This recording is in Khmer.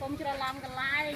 កុំច្រឡំកន្លែង